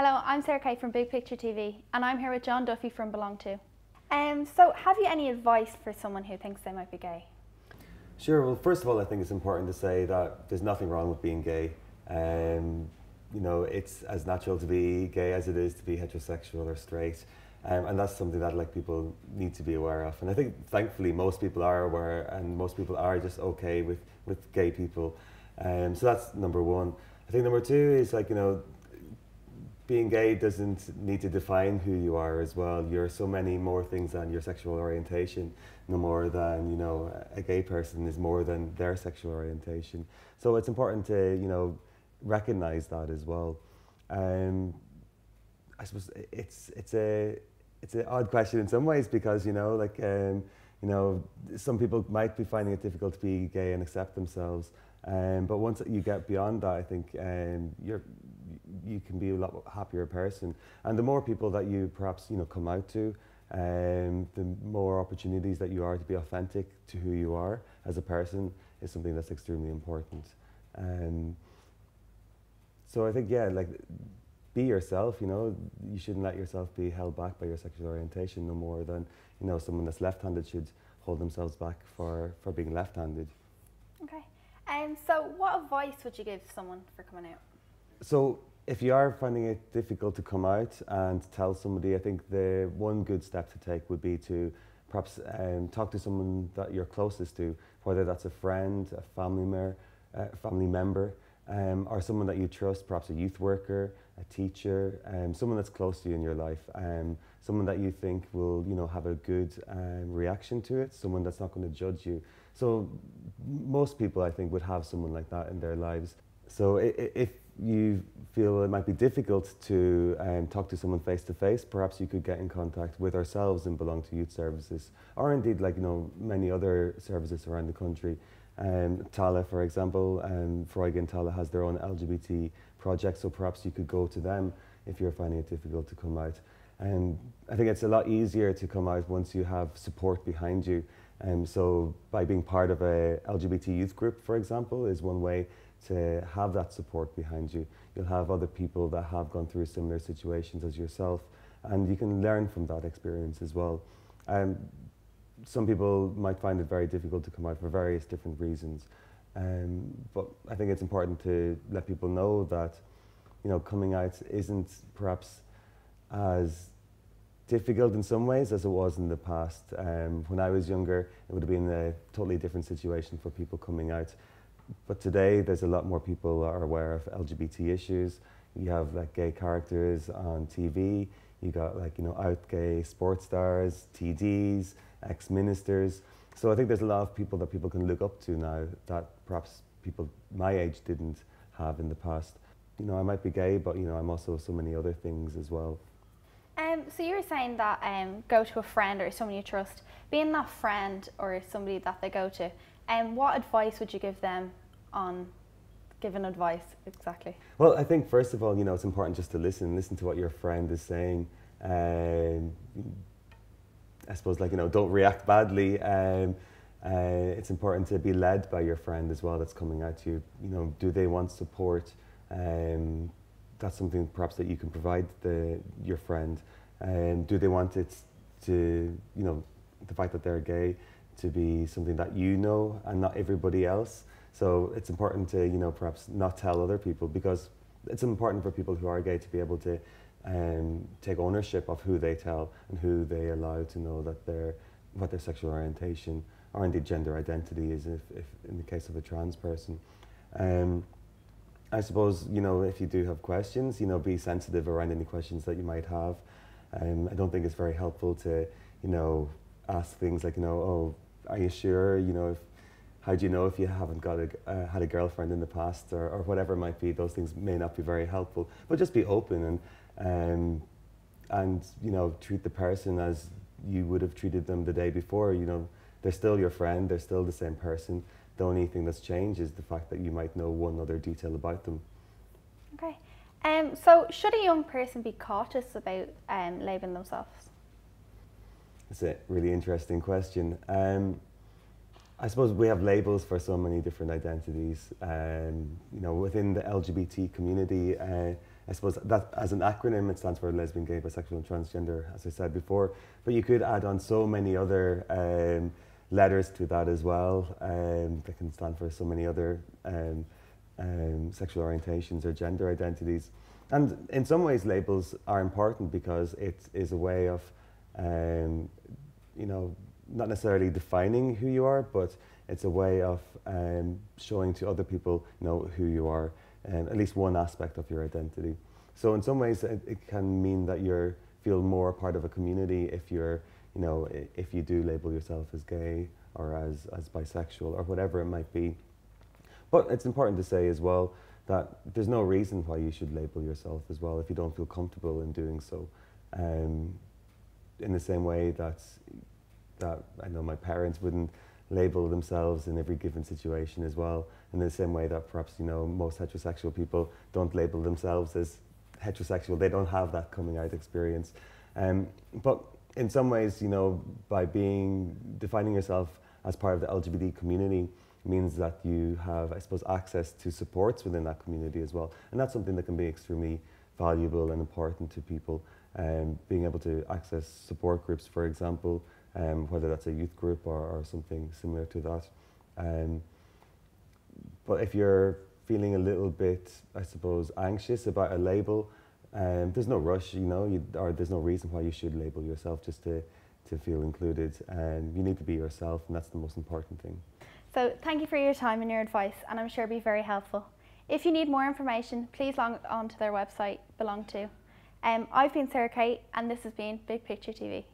Hello, I'm Sara-Kate from Big Picture TV, and I'm here with John Duffy from BelongTo. Um, so, have you any advice for someone who thinks they might be gay? Sure. Well, first of all, I think it's important to say that there's nothing wrong with being gay. Um, you know, it's as natural to be gay as it is to be heterosexual or straight. Um, and that's something that like people need to be aware of. And I think thankfully most people are aware and most people are just okay with, with gay people. Um, so that's number one. I think number two is like, you know, being gay doesn't need to define who you are as well. You're so many more things than your sexual orientation, no more than, you know, a gay person is more than their sexual orientation. So it's important to, you know, recognize that as well. Um, I suppose it's it's a it's an odd question in some ways because you know like um, you know some people might be finding it difficult to be gay and accept themselves. Um, but once you get beyond that, I think um, you're you can be a lot happier person. And the more people that you perhaps you know come out to, um, the more opportunities that you are to be authentic to who you are as a person is something that's extremely important. Um, so I think, yeah, like be yourself, you know, you shouldn't let yourself be held back by your sexual orientation no more than, you know, someone that's left-handed should hold themselves back for, for being left-handed. Okay. Um, so what advice would you give someone for coming out? So if you are finding it difficult to come out and tell somebody, I think the one good step to take would be to perhaps um, talk to someone that you're closest to, whether that's a friend, a family, mer- uh, family member, um, or someone that you trust, perhaps a youth worker, a teacher, um, someone that's close to you in your life, um, someone that you think will, you know, have a good um, reaction to it, someone that's not going to judge you. So most people, I think, would have someone like that in their lives. So if you feel it might be difficult to um, talk to someone face to face, perhaps you could get in contact with ourselves and BelongTo youth services, or indeed, like you know, many other services around the country. Um, Tallaght, for example, um, Foroige and Tallaght has their own LGBT project, so perhaps you could go to them if you're finding it difficult to come out. And I think it's a lot easier to come out once you have support behind you. Um, so by being part of a LGBT youth group, for example, is one way to have that support behind you. You'll have other people that have gone through similar situations as yourself, and you can learn from that experience as well. Um, some people might find it very difficult to come out for various different reasons. Um, but I think it's important to let people know that, you know, coming out isn't perhaps as difficult in some ways as it was in the past. Um, when I was younger, it would have been a totally different situation for people coming out. But today, there's a lot more people are aware of LGBT issues. You have like gay characters on TV. You got like you know out gay sports stars, TDs, ex-ministers. So I think there's a lot of people that people can look up to now that perhaps people my age didn't have in the past. You know, I might be gay, but you know, I'm also so many other things as well. Um, so you were saying that um, go to a friend or someone you trust. Being that friend or somebody that they go to, um, what advice would you give them on giving advice exactly? Well, I think first of all, you know, it's important just to listen, listen to what your friend is saying. Um, I suppose, like, you know, don't react badly. Um, uh, it's important to be led by your friend as well that's coming at you. You know, do they want support? Um, that's something perhaps that you can provide the, your friend. And do they want it to, you know, the fact that they're gay to be something that you know and not everybody else? So it's important to, you know, perhaps not tell other people because it's important for people who are gay to be able to um, take ownership of who they tell and who they allow to know that their what their sexual orientation or indeed gender identity is if, if in the case of a trans person. Um, I suppose, you know, if you do have questions, you know, be sensitive around any questions that you might have. Um, I don't think it's very helpful to, you know, ask things like, you know, oh, are you sure, you know, if, how do you know if you haven't got a, uh, had a girlfriend in the past or, or whatever it might be, those things may not be very helpful, but just be open and, um, and you know treat the person as you would have treated them the day before. You know, they're still your friend. They're still the same person. The only thing that's changed is the fact that you might know one other detail about them. Okay. Um, so, should a young person be cautious about um, labeling themselves? That's a really interesting question. Um, I suppose we have labels for so many different identities. Um, you know, within the LGBT community, uh, I suppose that as an acronym, it stands for lesbian, gay, bisexual, and transgender, as I said before. But you could add on so many other um, letters to that as well. Um, that can stand for so many other um, um, sexual orientations or gender identities. And in some ways, labels are important because it is a way of, um, you know, not necessarily defining who you are, but it's a way of um, showing to other people, you know, who you are, and at least one aspect of your identity. So in some ways, it, it can mean that you feel more part of a community if you're, you know, if you do label yourself as gay or as, as bisexual or whatever it might be. But it's important to say as well that there's no reason why you should label yourself as well if you don't feel comfortable in doing so. Um, in the same way that that I know my parents wouldn't label themselves in every given situation as well. In the same way that perhaps you know most heterosexual people don't label themselves as heterosexual. They don't have that coming out experience. Um, but in some ways, you know, by being defining yourself as part of the LGBT community means that you have, I suppose, access to supports within that community as well. And that's something that can be extremely valuable and important to people. Um, being able to access support groups, for example, um, whether that's a youth group or, or something similar to that. Um, but if you're feeling a little bit, I suppose, anxious about a label, um, there's no rush, you know, you, or there's no reason why you should label yourself just to, to feel included. And you need to be yourself, and that's the most important thing. So, thank you for your time and your advice, and I'm sure it'll be very helpful. If you need more information, please log on to their website, BelongTo. Um, I've been Sara-Kate, and this has been Big Picture TV.